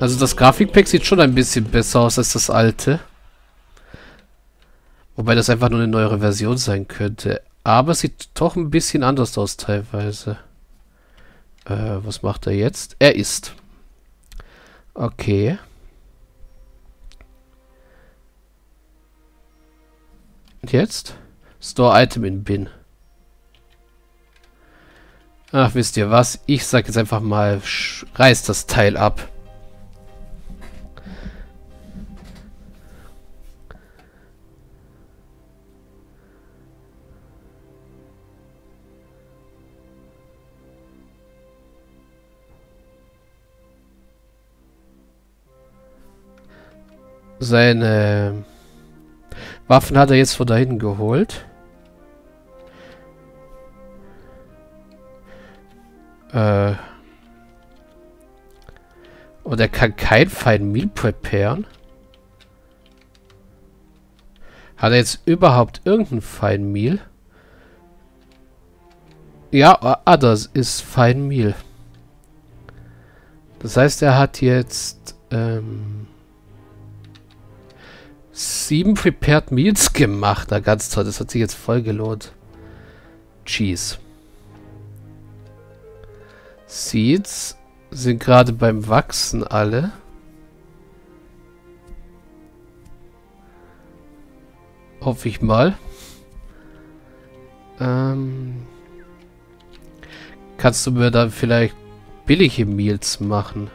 Also das Grafikpack sieht schon ein bisschen besser aus als das alte. Wobei das einfach nur eine neuere Version sein könnte. Aber es sieht doch ein bisschen anders aus teilweise. Äh, was macht er jetzt? Er isst. Okay. Und jetzt? Store Item in Bin. Ach, wisst ihr was? Ich sag jetzt einfach mal, reiß das Teil ab. Seine Waffen hat er jetzt von da hinten geholt. Äh. Und er kann kein Fine Meal preparen. Hat er jetzt überhaupt irgendein Fine Meal? Ja, Others ist Fine Meal. Das heißt, er hat jetzt ähm, sieben Prepared Meals gemacht. Na, ganz toll. Das hat sich jetzt voll gelohnt. Cheese. Seeds sind gerade beim Wachsen alle. Hoffe ich mal. Ähm, kannst du mir dann vielleicht billige Meals machen?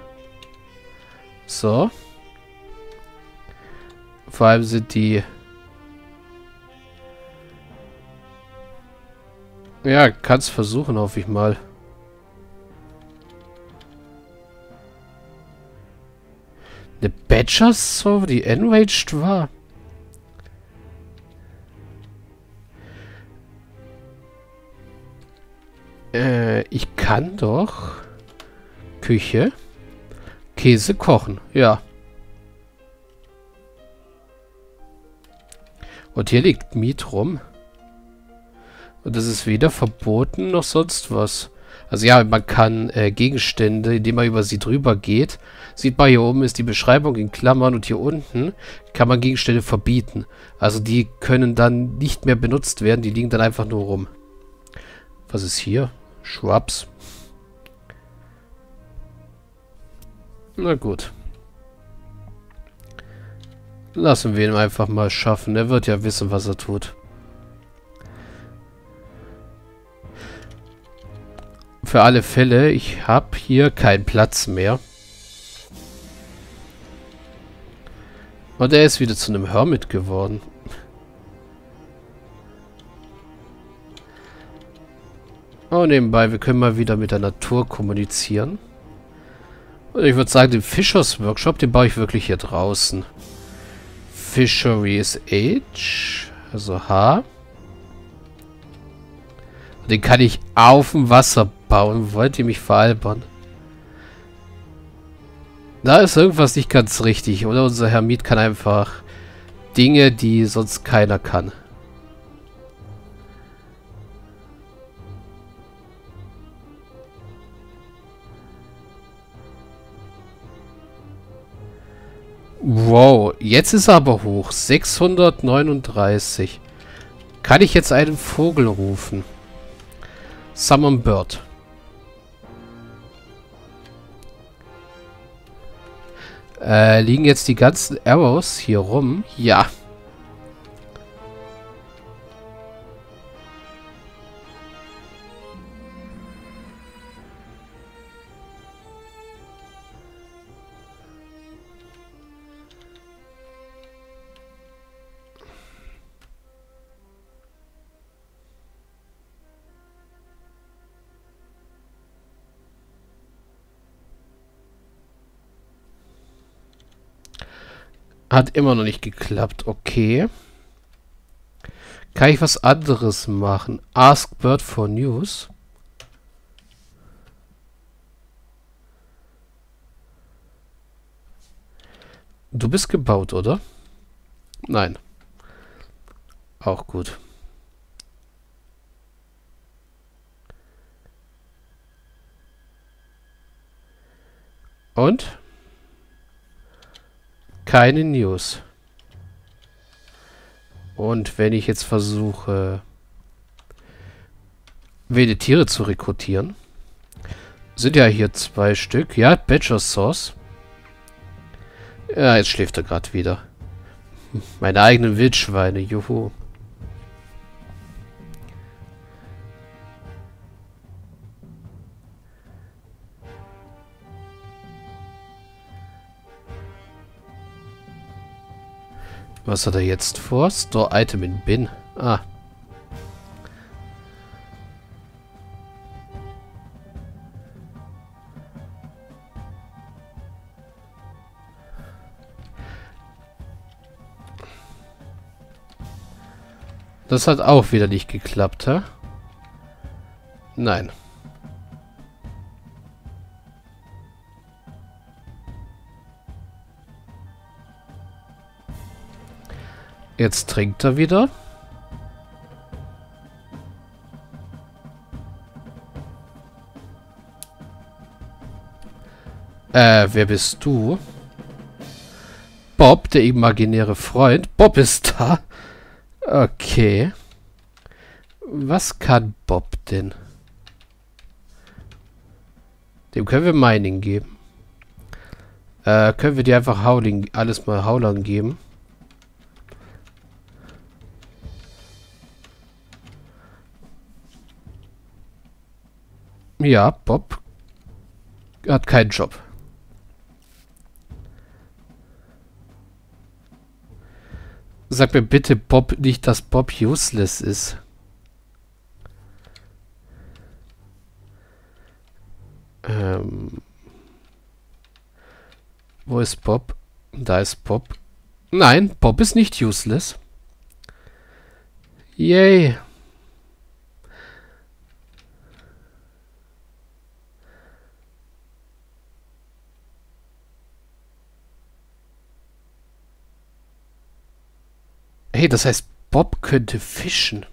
So. Vor allem sind die... Ja, kannst versuchen, hoffe ich mal. Eine Badger so, die enraged war. Äh, ich kann doch Küche Käse kochen. Ja. Und hier liegt Miet rum. Und das ist weder verboten noch sonst was. Also ja, man kann äh, Gegenstände, indem man über sie drüber geht, sieht man hier oben ist die Beschreibung in Klammern und hier unten kann man Gegenstände verbieten. Also die können dann nicht mehr benutzt werden, die liegen dann einfach nur rum. Was ist hier? Shrubs. Na gut. Lassen wir ihn einfach mal schaffen. Er wird ja wissen, was er tut. Für alle Fälle, ich habe hier keinen Platz mehr. Und er ist wieder zu einem Hermit geworden. Oh, nebenbei, wir können mal wieder mit der Natur kommunizieren. Und ich würde sagen, den Fischers Workshop, den baue ich wirklich hier draußen. Fisheries Age, also H. Den kann ich auf dem Wasser bauen. Wollt ihr mich veralbern? Da ist irgendwas nicht ganz richtig. Oder unser Hermit kann einfach Dinge, die sonst keiner kann. Wow, jetzt ist er aber hoch. 639. Kann ich jetzt einen Vogel rufen? Summon Bird. Äh, liegen jetzt die ganzen Arrows hier rum? Ja. Hat immer noch nicht geklappt. Okay. Kann ich was anderes machen? Ask Bird for News. Du bist gebaut, oder? Nein. Auch gut. Und? Keine News. Und wenn ich jetzt versuche, wilde Tiere zu rekrutieren, sind ja hier zwei Stück. Ja, Badger Sauce. Ja, jetzt schläft er gerade wieder. Meine eigenen Wildschweine, juhu. Was hat er jetzt vor? Store Item in Bin. Ah. Das hat auch wieder nicht geklappt, hä? Nein. Jetzt trinkt er wieder. Äh, wer bist du? Bob, der imaginäre Freund. Bob ist da. Okay. Was kann Bob denn? Dem können wir Mining geben. Äh, können wir die einfach Howling, alles mal Howlern geben? Ja, Bob hat keinen Job. Sag mir bitte, Bob, nicht, dass Bob useless ist. Ähm. Wo ist Bob? Da ist Bob. Nein, Bob ist nicht useless. Yay. Hey, das heißt, Bob könnte fischen.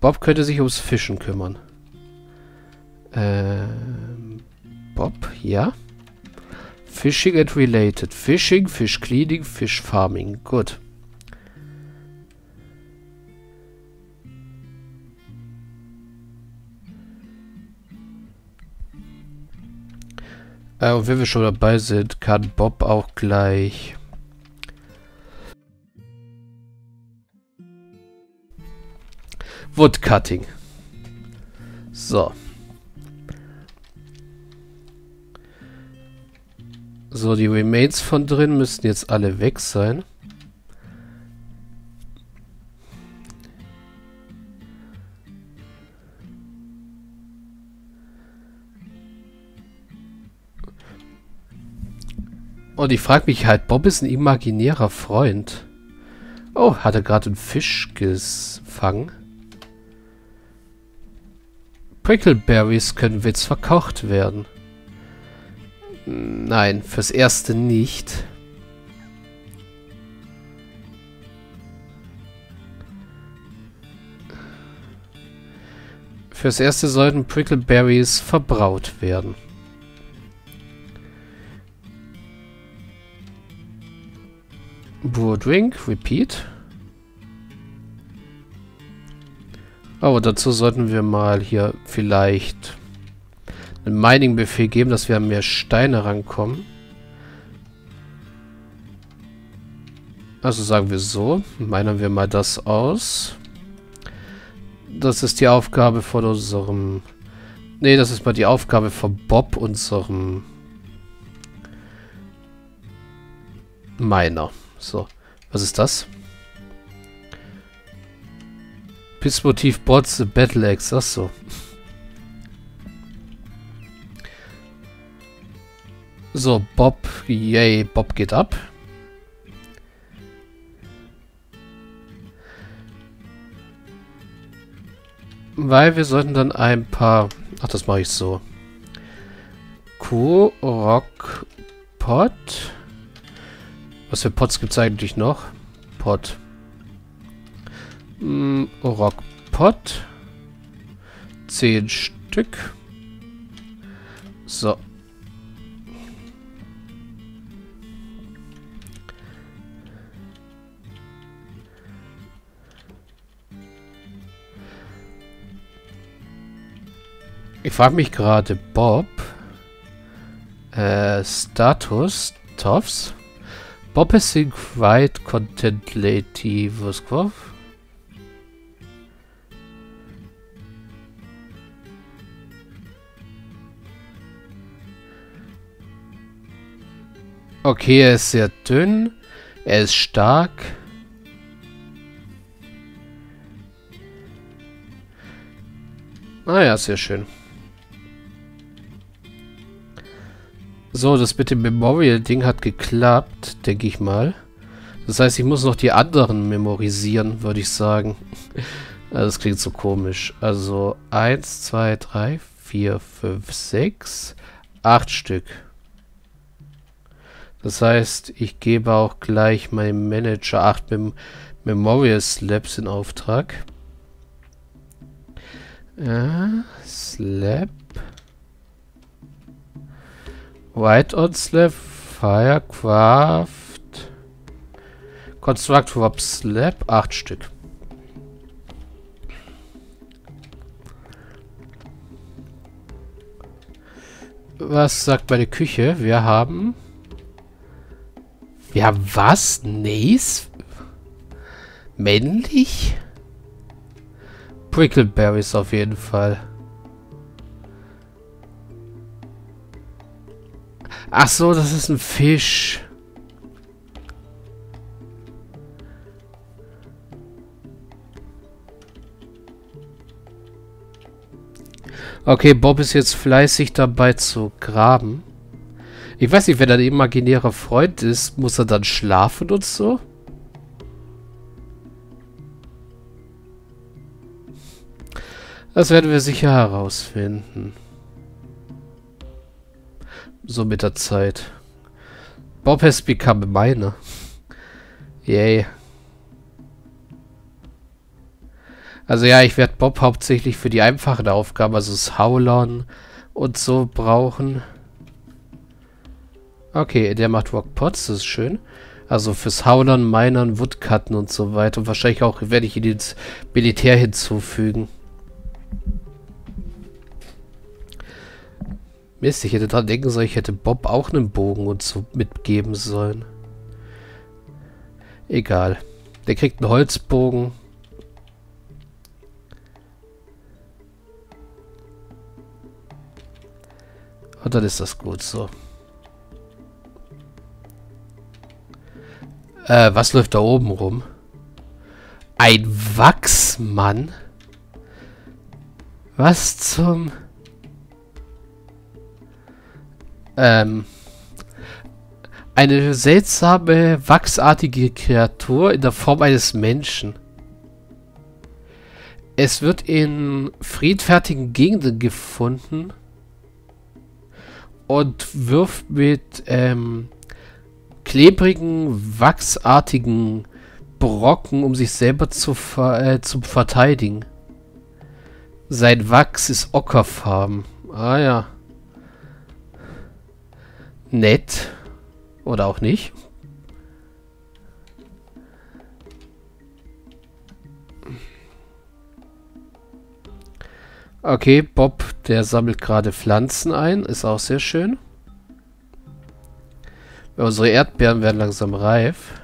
Bob könnte sich ums Fischen kümmern. Ähm, Bob, ja. Fishing and related. Fishing, Fish cleaning, Fish farming. Gut. Äh, und wenn wir schon dabei sind, kann Bob auch gleich Woodcutting. So. So, die Remains von drin müssten jetzt alle weg sein. Und ich frage mich halt, Bob ist ein imaginärer Freund. Oh, hat er gerade einen Fisch gefangen? Prickleberries können jetzt verkocht werden. Nein, fürs Erste nicht. Fürs Erste sollten Prickleberries verbraut werden. Brew Drink, Repeat. Aber dazu sollten wir mal hier vielleicht einen Mining-Befehl geben, dass wir an mehr Steine rankommen. Also sagen wir so, meinen wir mal das aus. Das ist die Aufgabe von unserem... Ne, das ist mal die Aufgabe von Bob, unserem Miner. So, was ist das? Pissmotiv Bots Battle Axe, achso. So, Bob, yay, Bob geht ab. Weil wir sollten dann ein paar... Ach, das mache ich so. Q, Rock, Pot. Was für Pots gibt es eigentlich noch? Pot. Hm, mm, Rockpot. Zehn Stück. So. Ich frage mich gerade, Bob, äh, Status, Toffs, Bob ist in quite content late, Vosquov. Okay, er ist sehr dünn. Er ist stark. Ah ja, sehr schön. So, das mit dem Memorial-Ding hat geklappt, denke ich mal. Das heißt, ich muss noch die anderen memorisieren, würde ich sagen. das klingt so komisch. Also 1, 2, 3, 4, 5, 6, 8 Stück. Das heißt, ich gebe auch gleich meinem Manager 8 Mem Memorial Slabs in Auftrag. Ja, Slab. White on Slab. Firecraft. Construct Rob Slab. 8 Stück. Was sagt meine Küche? Wir haben... Ja, was? Nace? Männlich? Prickleberries auf jeden Fall. Ach so, das ist ein Fisch. Okay, Bob ist jetzt fleißig dabei zu graben. Ich weiß nicht, wenn er ein imaginärer Freund ist, muss er dann schlafen und so? Das werden wir sicher herausfinden. So mit der Zeit. Bob has become a miner. Yay. Also ja, ich werde Bob hauptsächlich für die einfachen Aufgaben, also das Haulern und so brauchen. Okay, der macht Rockpots, das ist schön. Also fürs Haulern, Minern, Woodcutten und so weiter. Und wahrscheinlich auch werde ich ihn ins Militär hinzufügen. Mist, ich hätte dran denken sollen, ich hätte Bob auch einen Bogen und so mitgeben sollen. Egal. Der kriegt einen Holzbogen. Und dann ist das gut so. Äh, was läuft da oben rum? Ein Wachsmann? Was zum... Ähm... Eine seltsame, wachsartige Kreatur in der Form eines Menschen. Es wird in friedfertigen Gegenden gefunden und wirft mit ähm, klebrigen, wachsartigen Brocken, um sich selber zu, ver äh, zu verteidigen. Sein Wachs ist ockerfarben. Ah ja. Nett. Oder auch nicht. Okay, Bob, der sammelt gerade Pflanzen ein. Ist auch sehr schön. Unsere Erdbeeren werden langsam reif.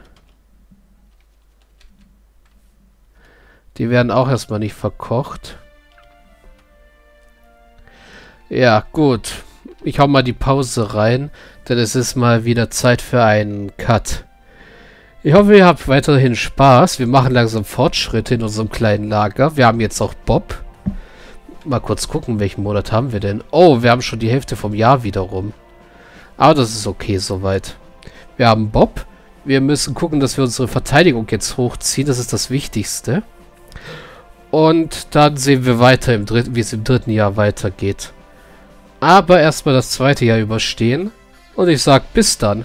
Die werden auch erstmal nicht verkocht. Ja, gut. Ich hau mal die Pause rein, denn es ist mal wieder Zeit für einen Cut. Ich hoffe, ihr habt weiterhin Spaß. Wir machen langsam Fortschritte in unserem kleinen Lager. Wir haben jetzt auch Bob. Mal kurz gucken, welchen Monat haben wir denn? Oh, wir haben schon die Hälfte vom Jahr wiederum. Aber das ist okay soweit. Wir haben Bob. Wir müssen gucken, dass wir unsere Verteidigung jetzt hochziehen. Das ist das Wichtigste. Und dann sehen wir weiter, im wie es im dritten Jahr weitergeht. Aber erstmal das zweite Jahr überstehen. Und ich sag bis dann.